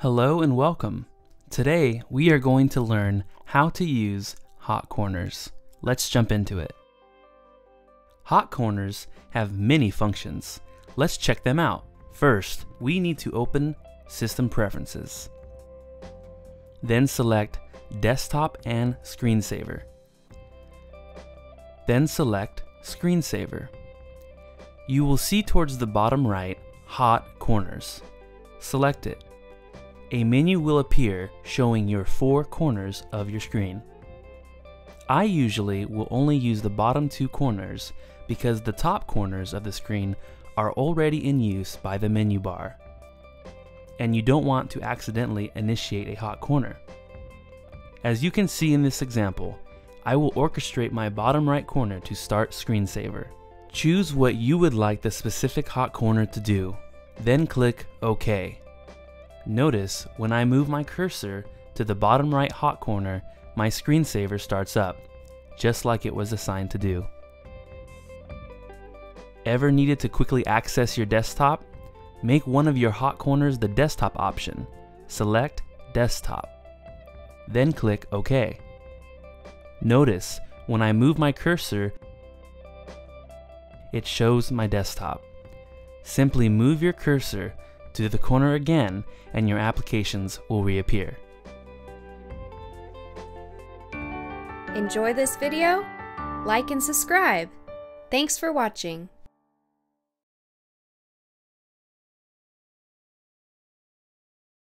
Hello and welcome. Today we are going to learn how to use hot corners. Let's jump into it. Hot corners have many functions. Let's check them out. First, we need to open System Preferences. Then select Desktop and Screensaver. Then select Screensaver. You will see towards the bottom right Hot Corners. Select it a menu will appear showing your four corners of your screen. I usually will only use the bottom two corners because the top corners of the screen are already in use by the menu bar, and you don't want to accidentally initiate a hot corner. As you can see in this example, I will orchestrate my bottom right corner to start screensaver. Choose what you would like the specific hot corner to do, then click OK. Notice when I move my cursor to the bottom right hot corner, my screensaver starts up, just like it was assigned to do. Ever needed to quickly access your desktop? Make one of your hot corners the desktop option. Select Desktop. Then click OK. Notice when I move my cursor, it shows my desktop. Simply move your cursor to the corner again and your applications will reappear. Enjoy this video? Like and subscribe. Thanks for watching.